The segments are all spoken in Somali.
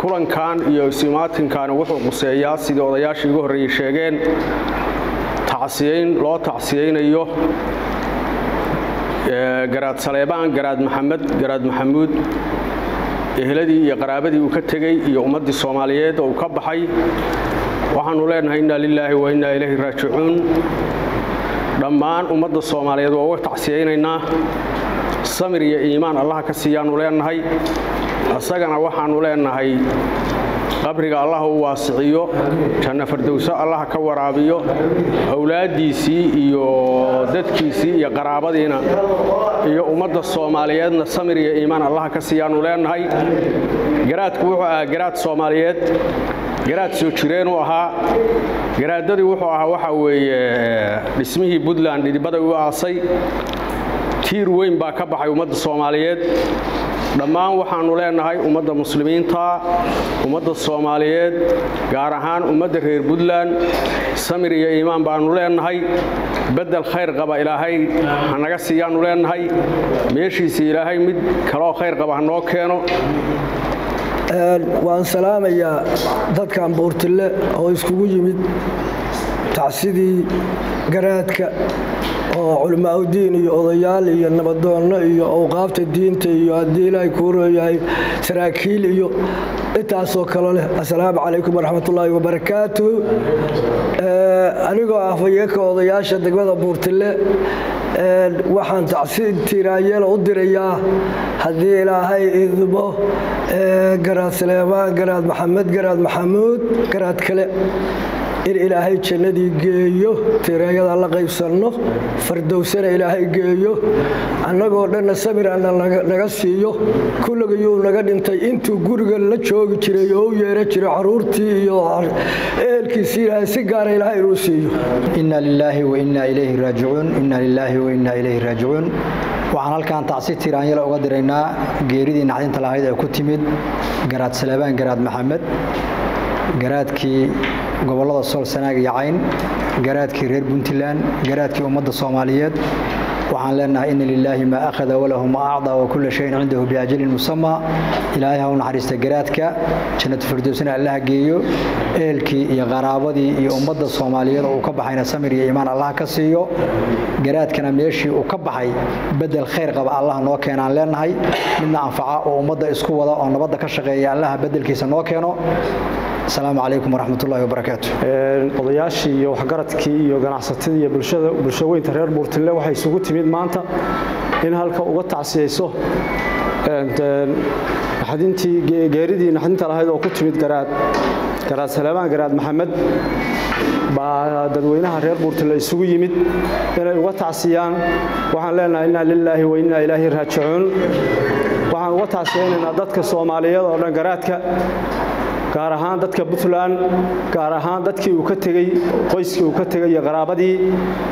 kulankan iyo isimaatinkan wuxuu quseeyaa sidii odayaashii igu horreeyey sheegeen. Tacsiyayn loo tacsiyaynayo garaad saleebaan garaad maxamed garaad maxamuud ehladii iyo qaraabadii uu ka tegey iyo ummaddii soomaaliyeed oo uu ka baxay. Waxaannu leenahay inna lilaahi wa innaa ilayhi raajicuun. Dhammaan ummadda soomaaliyeed waa uga tacsiyaynaynaa samir iyo iimaan allaha ka siiyaannu leenahay isagana waxaannu leenahay qabriga allah u waasiciyo janno fardowso allaha ka waraabiyo awlaaddiisii iyo dadkiisii iyo qaraabadiina iyo ummadda soomaaliyeedna samir iyo iimaan allaha ka siiyaannu leenahay. Garaadku wuxuu ahaa garaad soomaaliyeed garaad soo jireenuu ahaa. Garaadadii wuxuu ahaa waxa weeye dhismihii puntland dhidibada u aasay. Tiir weyn baa ka baxay ummadda soomaaliyeed dhammaan waxaannu leenahay ummadda muslimiinta ummadda soomaaliyeed gaar ahaan ummadda reer puntland samir iyo iimaan baannu leenahay beddel khayr qaba ilaahay ha naga siiyaannu leenahay meeshiisa ilaahay mid kaloo khayr qaba ha noo keeno. Waan salaamayaa dadkan buurtille oo iskugu yimid tacsidii garaadka oo culimaauddiin iyo odayaal iyo nabadoonno iyo awqaafta diinta iyo haddii ilaahay kuu rooyahay saraakiil iyo intaasoo kalo leh. Assalaamu calaykum waraxmatullaahi wabarakaatu anigoo ah fayeeka odayaasha degmada buurtille waxaan tacsi tiiraanyeel u dirayaa haddii ilaahay idmo garaad saleebaan garaad maxamed garaad maxamuud garaad kale in ilaahay jannadii geeyo tiiraanyada la qaybsanno fardowsana ilaahay geeyo. Annagoo dhanna samir alla naga siiyo kulligayuu naga dhintay. Intuu guriga la joogi jiray oo u yeera jiray caruurtii iyo ehelkiisii ilaahay si gaara ilaahay inuu siiyo. Inna lilaahi wa innaa ilayhi raajicuun. Inna lilaahi wa innaa ilayhi raajicuun. Waxaan halkan tacsi tiraanyala uga diraynaa geeridii naxdinta lahayd ee ku timid garaad saleebaan garaad maxamed garaadkii gobollada sool sanaag iyo cayn garaadkii reer puntland garaadkii ummadda soomaaliyeed. Waxaan leenahay ina lilaahi maa akhada walahu maa acdaa wa kulla shayin cindahu biajalin musamaa ilaahay ha naxariista garaadka jannatu firdowsna allaha geeyo eelkii iyo qaraabadii iyo ummadda soomaaliyeed oo uu ka baxayna samir iyo iimaan allah ka siiyo. Garaadkana meeshii uu ka baxay bedel khayr qaba allah noo keenaan leenahay. Midna anfaca oo ummadda isku wada oo nabadda ka shaqeeya allaha bedelkiisa noo keeno asalaamu calaykum waraxmatullaahi wabarakaatu odayaashii iyo waxgaradkii iyo ganacsatadii iyo bulshada bulshaweynta reer buurtille waxay isugu timid maanta in halka uga tacsiyayso naxdintii geeridii naxdinta lahayd oo ku timid garaad garaad saleebaan garaad maxamed baa dadweynaha reer buurtille isugu yimid inay uga tacsiyaan waxaan leenahay innaa lilaahi wa innaa ilaahi raajicuun. Waxaan uga tacsiyaynaynaa dadka soomaaliyeed oo dhan garaadka gaar ahaan dadka puntland gaar ahaan dadkii uu ka tegey qoyskii uu ka tegey iyo qaraabadii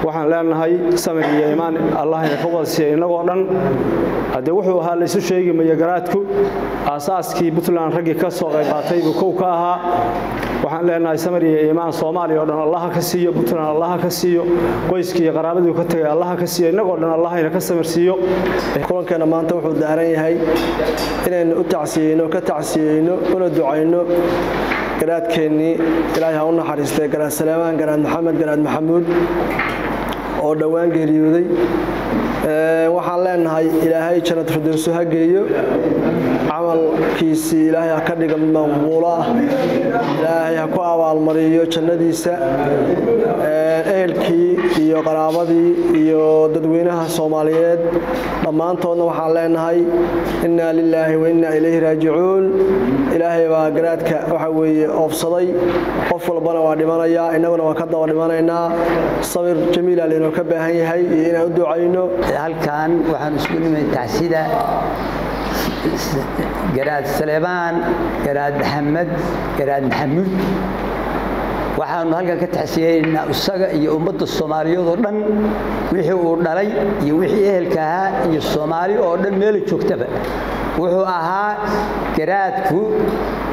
waxaan leenahay samir iyo iimaan allahna ka wada siiya innagoo dhan. Haddee wuxuu ahaa laysu sheegi maya garaadku aasaaskii puntland raggii ka soo qayb qaatay buu kow ka ahaa. Waxaan leenahay samir iyo iimaan soomaaliya oo dhan allaha ka siiyo puntland allaha ka siiyo qoyskii iyo qaraabadii uu ka tegey allaha ka siiyo innagoo dhan allahayna ka samir siiyo. Kulankeena maanta wuxuu daaran yahay inaynu u tacsiyeyno ka tacsiyeyno una ducayno garaadkeennii ilaahay ha u naxariistay garaad saleemaan garaad maxamed garaad maxamuud oo dhowaan geeriyooday. Waxaan leenahay ilaahay jannad firdowso ha geeyo. Camalkiisii ilaahay ha ka dhiga mid maqbuulo ah ilaahay ha ku abaalmariyo jannadiisa ehelkii iyo qaraabadii iyo dadweynaha soomaaliyeed dhammaantoodna waxaan leenahay innaa lilaahi wa innaa ilayhi raajicuun. Ilaahay baa garaadka waxa weeye oofsaday. Qof walbana waa dhimanayaa innaguna waa ka daba dhimanaynaa. Sabir jamiila laynoo ka baahan yahay iyo inaan u ducayno. Halkan waxaan isku nimay tacsida garaad saleebaan garaad maxamed garaad maxamuud waxaanu halkan ka taxsiyeynaa isaga iyo ummadda soomaaliyeed oo dhan wixii uu dhalay iyo wixii ehelka ahaa iyo soomaali oo dhan meela joogtaba. Wuxuu ahaa garaadku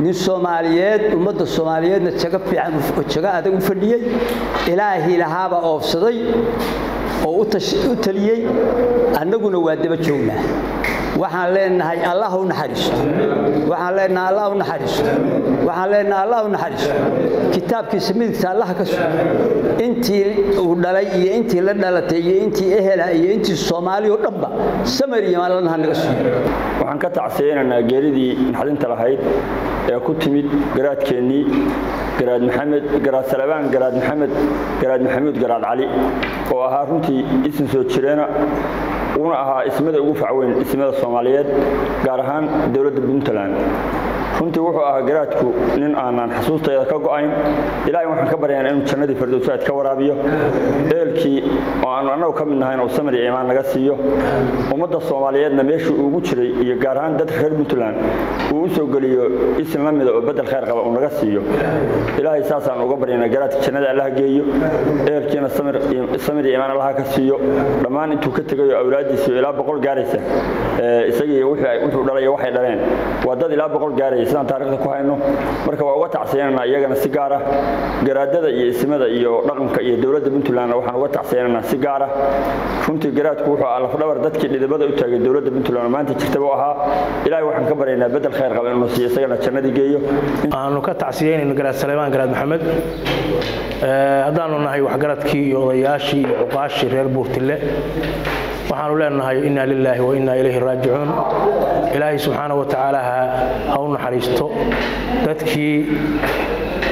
nin soomaaliyeed ummadda soomaaliyeedna jago fiican jago adag u fadhiyey ilaahii lahaabaa oofsaday oo u taliyey annaguna waa daba joognaa waxaan leenahay allah u naxariisto waxaan leenahay allah u naxariisto waxaan leenahay allah u naxariisto kitaabkiisa midigta allah ka sugo intii uu dhalay iyo intii la dhalatay iyo intii ehela iyo intii soomaali oo dhanba samar iyo maalanaha naga sugo waxaan ka tacsiyeynaynaa geeridii naxdinta lahayd ee ku timid garaadkeennii garaad maxamed garaad salabaan garaad maxamed garaad maxamuud garaad cali oo ahaa runtii isin soo jireena uuna ahaa ismada ugu facweyn ismada soomaaliyeed gaar ahaan dowladda puntland runtii wuxuu ahaa garaadku nin aanan xasuustayda ka go'ayn. Ilaahay waxaan ka baryaynaa inuu jannadii firdowsaad ka waraabiyo annagu ka mid nahayn oo samir iyo imaan naga siiyo ummadda soomaaliyeedna meeshuu ugu jiray iyo gaar ahaan dadka reer puntland uu u soo geliyo isin la mida oo beddel khayr qaba uu naga siiyo. Ilaahay saasaan uga baryaynaa garaadka jannada allaha geeyo ehelkiina samir iyo imaan allaha ka siiyo. Dhammaan intuu ka tegayo awlaaddiisa ilaa boqol gaaraysa isagii wuxuu dhalay waxay dhaleen. Waa dad ilaa boqol gaaraya sidaan taarikhda ku hayno. Marka waa uga tacsiyananaa iyagana si gaara garaadada iyo ismada iyo dhaqanka iyo dowladda puntlandna waxaan uga tacsiyananaa si gaara runtii garaadku wuxuu ahaa lafdhabar dadkii dhidibada u taagay dowladda puntland maanta jirtaba ahaa. Ilaahay waxaan ka baryaynaa beddel khayr qaba inuu siiyo isagana jannadii geeyo. Aanu ka tacsiyeynayno garaad saleymaan garaad maxamed. Haddaanu nahay waxgaradkii iyo odayaashii iyo cuqaashii reer buurtille. Waxaanu leenahay inna lilaahi wa inna ilayhi raajicuun. Ilaahay subxaana wa tacaala ha u naxariisto. Dadkii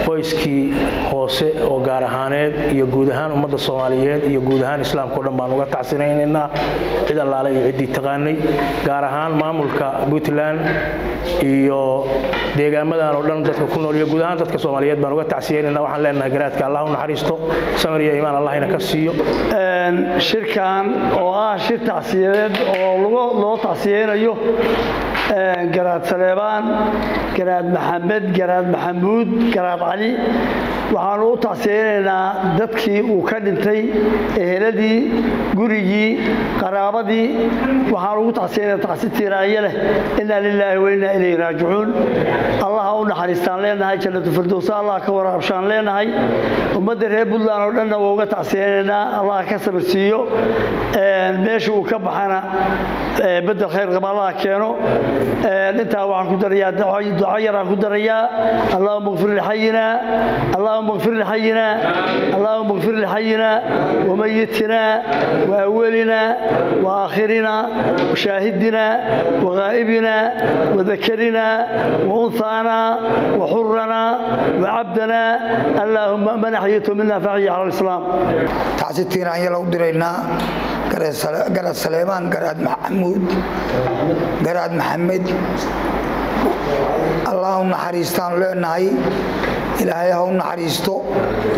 qoyskii hoose oo gaar ahaaneed iyo guud ahaan ummadda soomaaliyeed iyo guud ahaan islaamka o dhan baan uga tacsinaynaynaa cid allaale iyo ciddii taqaanay gaar ahaan maamulka puntland iyo deegaamadan oo dhan dadka ku nool iyo guud ahaan dadka soomaaliyeed baan uga tacsiyeynaynaa waxaan leenahay garaadka allah u naxariisto samir iyo iimaan allahina ka siiyo. Shirkan oo ah shir tacsiyadeed oo loo tacsiyeynayo garaad saleebaan garaad maxamed garaad maxamuud garaad cali waxaanu u tacsiyeynaynaa dadkii uu ka dhintay eheladii gurigii qaraabadii waxaanu ugu tacsiyeyna tacsi tiiraanye leh inna lilaahi wa inna ilayhi raajicuun allah u naxariistaan leenahay jannatu firdowsa allah ka waraabshaan leenahay ummadda reer puntland oo dhanna waa uga tacsiyeynaynaa allah ka sabir siiyo meesha uu ka baxana bedel khayr qaba allah keeno intaa waxaan ku darayaa duco yaraan ku darayaa allahuma اغfir lixayina اللهم اغفر لحينا اللهم اغفر لحينا وميتنا وأولنا وآخرنا وشاهدنا وغائبنا وذكرنا وأنثانا وحرنا وعبدنا. اللهم من أحييته منا فأحيي على الإسلام. تعسيتين أن يلو درينا قراد سليمان قراد محمود. قراد محمد. اللهم حريستان لأنهي u naxariisto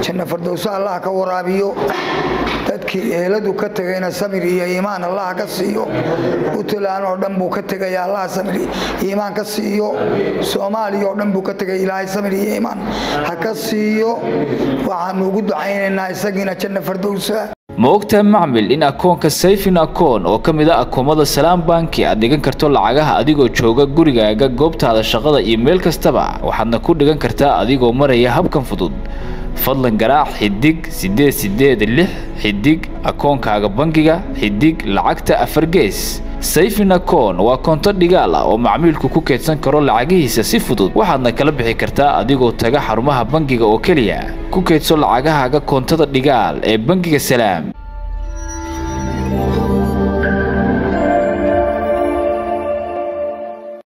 janno fardowso allah ka waraabiyo dadkii eeladu ka tegayna samir iyo iimaan allah ka siiyo. Puntland oo dhan buu ka tegaya allah samir iimaan ka siiyo. Soomaaliya oo dhan buu ka tegay ilaahay samir iyo iimaan. Ha ka siiyo. Waxaanu ugu ducaynaynaa isagiina janno fardowsa. Ma ogtahay macmil in akoonka sayfin akoon oo ka mid a akoomada salaam banki aad dhigan karto lacagaha adigoo jooga gurigaaga goobtaada shaqada iyo meel kastaba waxaadna ku dhigan kartaa adigoo maraya habkan fudud fadlan garaac xidig siddeed siddeed lix xidig akoonkaaga bangiga xidig lacagta afar gees. Sayfin akoon waa koonto dhigaal ah oo macmiilku ku keedsan karo lacagihiisa si fudud. Waxaadna kala bixi kartaa adigoo taga xarumaha bangiga oo keliya. Ku keedso lacagahaaga koontada dhigaal ee bangiga salaam